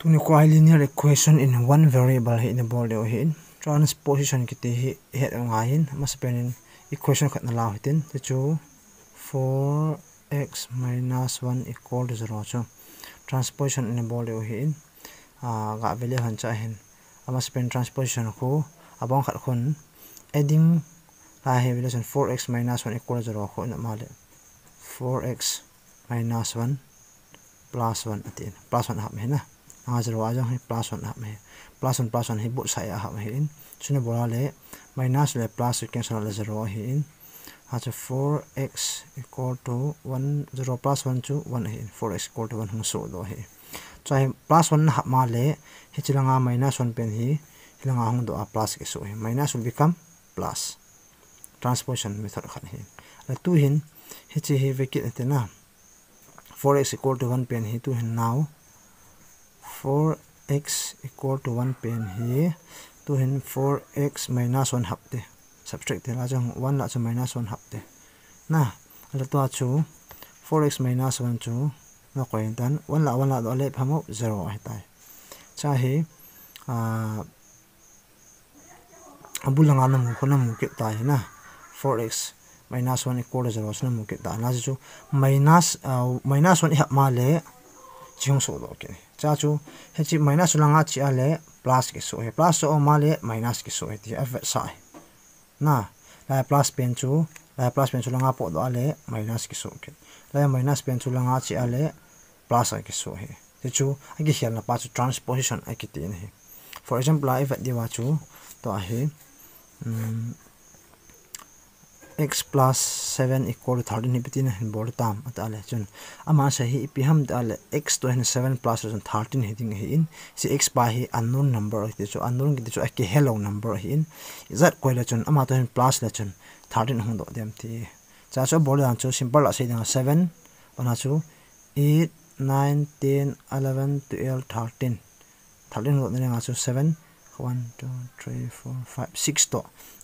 tuni ko linear equation in one variable hi na bol deuh hi transposition ki te hi het nga hin. Mas penin equation khat na law hitin. Te chu 4x minus 1 equal to 0 chu transposition in bol deuh hi a ah, ga value han cha hin. Ama pen transposition ko abong khat khun. Adding, la he relation 4x minus 1 equal to 0 ko na male 4x minus 1 plus 1 atin plus 1 hap me a zero a hi plus 1 hap me plus 1 plus 1 hi bu sai hap me in chune bola le, minus le plus cancel le 0 he in ha cha 4x equal to 1 0 plus 1 to 1 hi 4x equal to 1 hung so do he chai plus 1 hap ma le hi chilanga minus 1 pen hi, hilanga hung do a plus ke so he minus will become plus. Transposition method khan he la tu hin hi chi hi vekit atena 4x equal to 1 pen hi tu hin now. 4x equal to 1 pen hi. Tu hin 4x minus 1 hap te. Subtract te la chang 1 la chu minus 1 hap te. Na ala to chu 4x minus 1 chu na ko in tan. 1 la 1 la do le phamo 0 ai tai. Cha hi, a abulanga na mu khona mu ke tai na. 4x minus 1 equal to 0 sna mu ke ta na chu minus minus 1 hap ma le chung so do ke cha chu, he chi minus langa chi ale plus ke so he plus so ma le minus ke so he ti f sai. Na, la plus pen chu la plus pen chu langa po do ale minus ke so ke la minus pen chu langa chi ale plus ke so he ti chu a ki hial na pa chu transposition a ki ti ne for example la if di wa chu to a he x plus 7 equal to 13 hi pitin hin bor tam atale chun. Ama sa hi pi ham dal x to hin 7 plus 13 hi ding hi in. Si x pa hi unknown number hi chu, unknown ki chu ke hello number hi in. Izat ko la chun, ama to hin plus le chun 13 hung do dem ti. Cha cho bor dan chu, simple la sei dang 7 ona chu 8 9 10 11 12 13 13 lo ne nga chu 7 1 2 3 4 5 6 to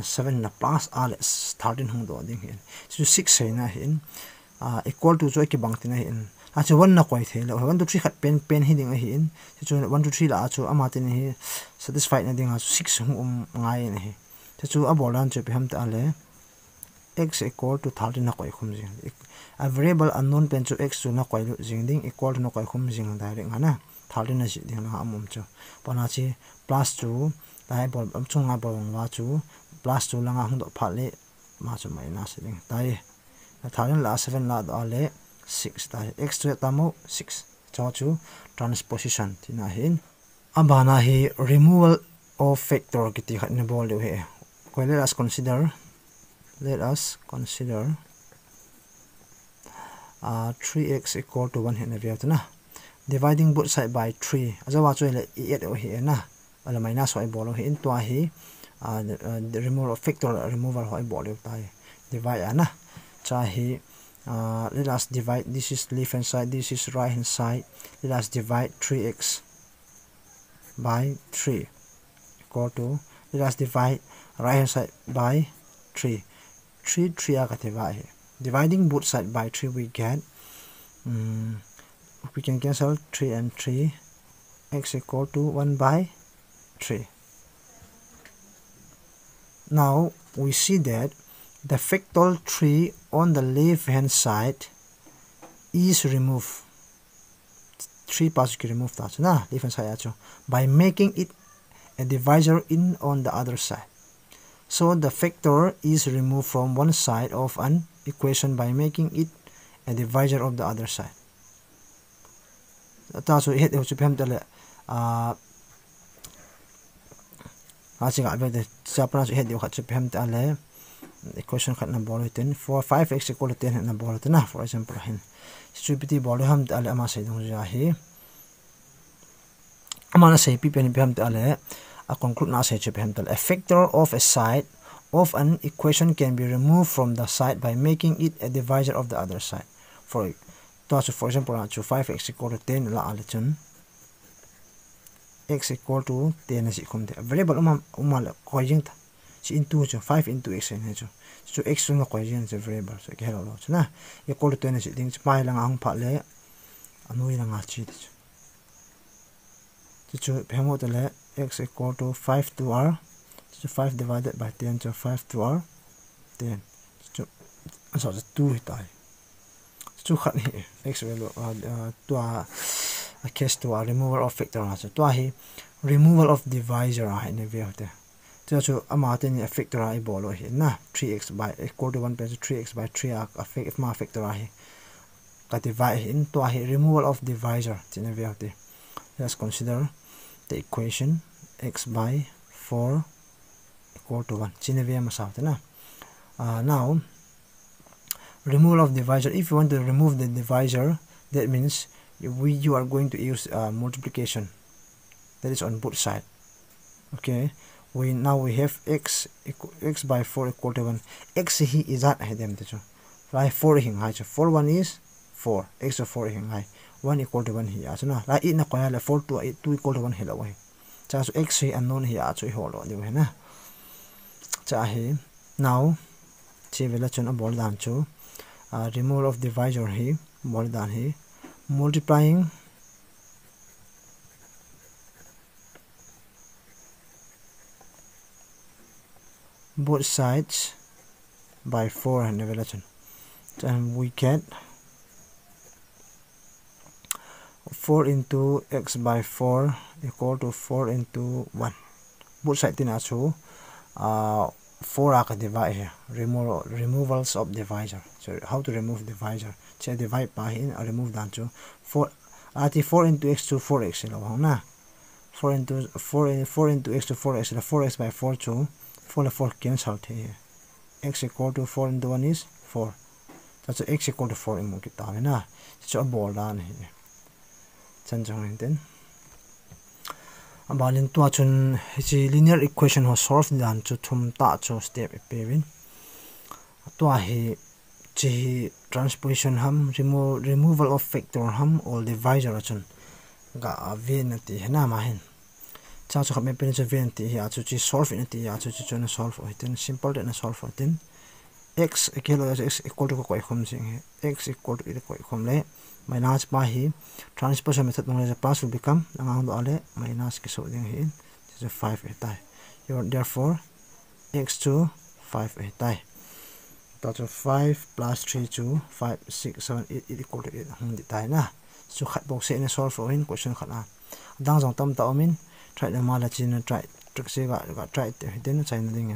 7 na plus ale 13 hung do ding hin so six sei na hin uh, ah, equal to cho ki bang tin hin a chu one na koi the lo 1 2 3 khat pen pen hi ding hin chu 1 2 3 la chu ama tin hi satisfied na ding a ah, six hung um ngai ne hi chu a ah, bolan chu pe ham ta le x equal to 30 na koi khum jing a variable unknown pen chu x chu na koi lu jing ding equal to na koi khum jing direct ngana 30 na ji ding na amum chu pana chi plus 2 dai bol am chunga bol wa chu plus 2 langa hung do phat le ma chu minus ding dai na tharin la 7 la da le 6 dai x chu ta mo 6 cho chu transposition tina hin abana hi removal of factor kiti khat ne le he ko le us consider let us consider uh, 3x equal to 1 hin na na. Dividing both side by 3 azawa chu le 8 o hi na. Ala minus hoi bolo hi in to hi uh, uh, the removal factor removal hoi bolo tai divide ana cha hi uh, let us divide. This is left hand side this is right hand side. Let us divide 3x by 3 equal to let us divide right hand side by 3 3 3 aga divide dividing both side by 3 we get um, we can cancel 3 and 3 x equal to 1 by 3 now we see that the factorial 3 on the left hand side is removed. 3 positive remove that left hand side by making it a divisor in on the other side so, the factor is removed from one side of an equation by making it a divisor of the other side. Ta chu het chu phem tele à a chi gặp được de cha pra chu het được khat chu phem ta là equation khat na bol ten. 4 5x equal to 10 na bol ten. Na for example hin stupidity bol ham ta le ama sai dong ja hi ama na sei pi pen phem ta là a conclude na sei chu phem a factor of a side of an equation can be removed from the side by making it a divisor of the other side for to so for example chu 5x equal to 10 la, ala, chun. X equal to 10 si khum de variable um um la ko jing ta si into chu 5 into x ne chu. So x chu na ko jing chu variable. So ke hello chu na? Equal to 10 si ding chu lang ang ngang pha le, anui, la, nga, chi de chu. Chu chu phemo te le x equal to 5 to r. So 5 divided by 10 cho 5 to r 10 chu so the 2 hi tai so khat hi x value uh, to a case to a removal of factor a chu to hi removal of divisor a ne ve hote Cho chu ama te ni factor a i bolo hi na 3x by equal to 1 plus 3x by 3 a affect if ma factor a hi ka divide in to hi removal of divisor. Chine ve hote let's consider the equation x by 4 equal to 1 chine ve ma sa na? Uh, now removal of divisor. If you want to remove the divisor that means we you are going to use uh, multiplication. That is on both side. Okay? We now we have x x by 4 equal to 1 x he is that right 4 hing hai 4 1 is 4 x of 4 hing hai 1 equal to 1 hi a chuna la i na ko la 4 to 8 2 equal to 1 hello hai cha so x hi unknown hi a chu ho lo ni we na cha hi now che vela chun a bol dan chu uh, removal of divisor hi bol dan hi multiplying. Both sides by 4 and revelation then we get 4 into x by 4 equal to 4 into 1 bút sạch tin achu uh 4 aka divide here remove removals of divisor. So how to remove divisor? Che divide pa in a remove dan chu 4 ati 4 into x to 4x lo hong na. 4 into 4 4 into x to 4x la 4x by 4 chu 4 la 4 cancel the x equal to 4 into 1 is 4 that's x equal to 4 in imu ki ta na. So a ball dan here chan chang hin ten ambalin tua chun chi linear equation ho solve dan chu thum ta chu step e pewin tua hi chi transposition ham remove removal of factor ham all divisor chun ga ven ti hena ma hin cha chu khame pen chu ven ti À chu chi solve in ti ya chu chu chun solve oi ten simple den solve oi ten x equal to x equal to ko khom sing x equal to ko khom le minus pa hi transposition method nong le plus will become. Ang do ale minus ki so ding hi is 5 e tai therefore x2 5 e tai that's 5 plus 3 to 5 6 7 8 equal to 8 hung di tai na so khat box se ne solve for in question khat na dang jong tam ta omin try the mala chin try trick se ga ga try te den chai na ding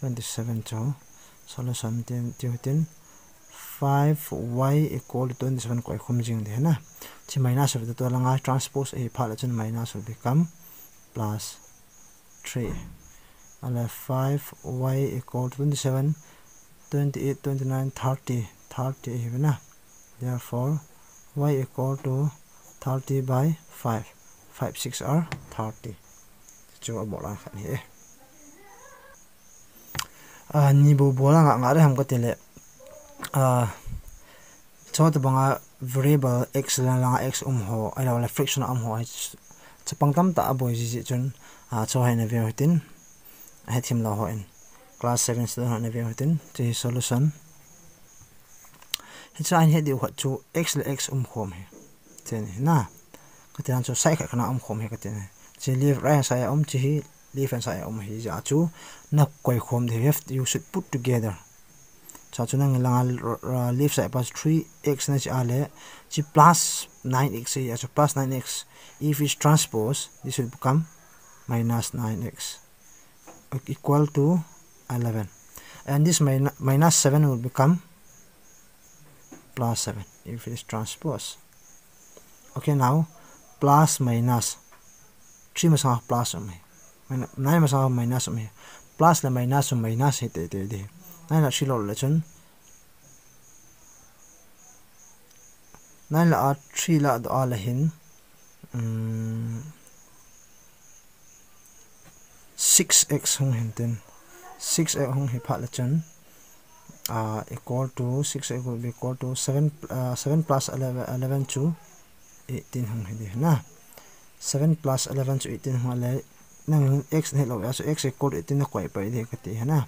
27 to solution 10 10 5y equal to 27 koi khum jing de na chi minus of the to langa transpose a phala chen minus will become plus 3 ala 5y equal to 27 28 29 30 30 here na therefore y equal to 30 by 5 5 6 are 30 chu a bola khan hi ni bu bola nga nga re ham ka tele. Ah, cho chawt banga variable x la la x um ho, ai la friction um ho chapang tam ta boy ji chun a cho hai na ve hotin he thim la ho in class 7 student ha na ve hotin ti solution. He chain he di ho chu x la x um khom he chen na, ka tian chu sai kha kana um khom he ka tin chi leave right side um chi left hand side um hi ja chu na koi khom the you should put together. Cha chu nang lang left side plus 3x na chi ale chi plus 9x ya so plus 9x if it's transpose this will become minus 9x equal to 11 and this minus 7 will become plus 7 if it is transpose. Okay now plus minus 3 masang plus um 9 masang minus um plus la minus um minus thì te de nai la shilo la chun. Nai la a 3 la do ala hin. Mm. Six x hung hin ten 6x hong hi pha la chun. Uh, equal to 6 equal be equal to 7 uh, 7 plus 11 11 to 18 hung hi na. 7 plus 11 to 18 hung le nang x ne lo so x equal e to na kwai pai de ka ti hana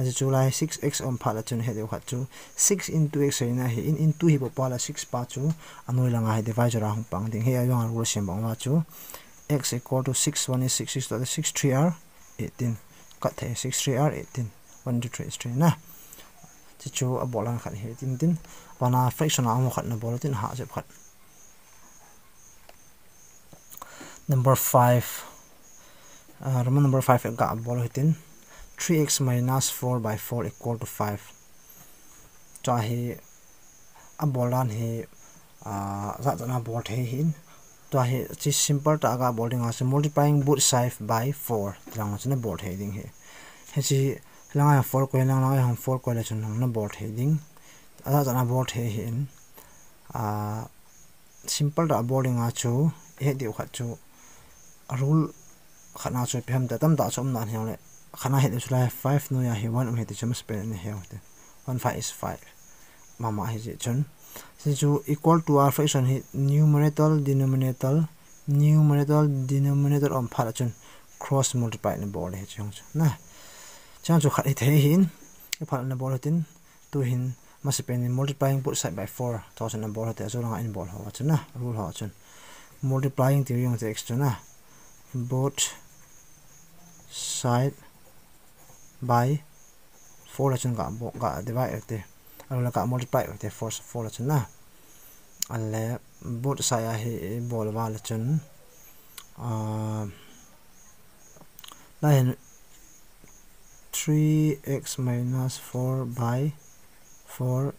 as aja chu lai 6x on phala chun he de khat chu. 6 into x na he, in into hi bo pala 6 pa chu. Anoi langa he divisor hong pang ding. He ayong ru sem bang wa chu. X equal to 6 1 is 6 is to 6 3 r e 18 ka the 6 3 r 18 1 2 3 3 na? Chu chu a bolang khan he tin tin. Wana fraction a mo khat na bol tin, ha je khat. Number 5 uh, Roman number 5 ga bol hitin. 3x minus 4 by 4 equal to 5 cho hi abolan bolan hi uh, a za zana bol the hin. To hi chi simple ta ga boling as multiplying both sides by 4 lang chana bol the ding he he chi lang 4 ko lang lang 4 ko la chun na bol the ding. A za zana bol the hin. Uh, a simple ta boling a chu he di khat chu. Rule khana chu phem ta tam da chom na hiang le khana he chu lai 5 no ya he 1 um he ti cham spell ni hiểu te 1 5 is five, mama he je chun. Si chu equal to our fraction he numerator denominator numerator denominator om là chun. Cross multiply ni bol he chung chu na chang chu khat he the hin. E phala na bol tin. Tu hin must be multiplying both side by 4 thousand na bol te số lang in bol ha chun. Na rule ha chun. Multiplying ti yung te extra na both side by 4 là chân cả bộ cả divide te rồi là cả multiply te 4 4 là chân na. À, Alle both side a hi bol wa là chân à, a là 3x minus 4 by 4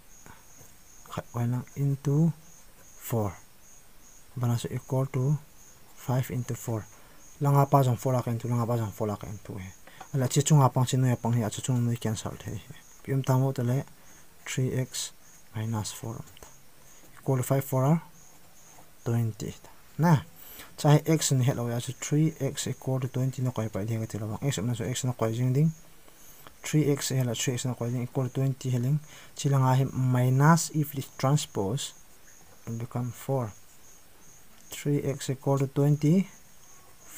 khát quay lang into 4 và nó sẽ equal to 5 into 4 langa pa jong 4 la kan tu, langa pa jong 4 la kan tu he. Ala, chi chunga pang chi noi pang hi chu chung noi cancel the pium ta mo tele 3x minus 4 equal to 5 4 20 na chai x ni hello ya chu 3x equal to 20 no koi pa cái ti lo x na so x nó koi jing ding. 3x hela 3x na koi ding equal to 20 heling chilanga hi minus if it transpose will become 4 3x equal to 20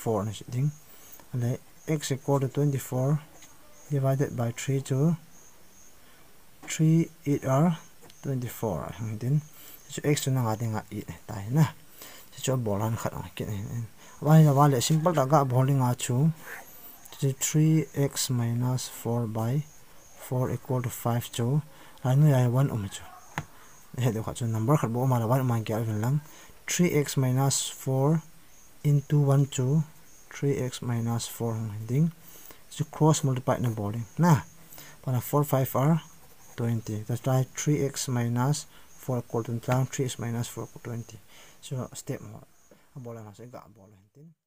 4 na tính ale x equal to 24 divided by 3 to 3 8 r 24 hang tin chu x na nga dinga 8 tai na. Chu bolan khat ang kin wa ya wa le simple da ga bowling a chu. 3x minus 4 by 4 equal to 5 chu. Anu ya 1 um chu. He de khat chu number khat bo ma la 1 ma kya lang. 3x minus 4 into 1 chu. 3x minus 4 ding so cross multiply na boarding na para 4 5 are 20 that's why 3x minus 4 equal to 3x minus 4 equal to 20 so step mo bola na se ga bola tin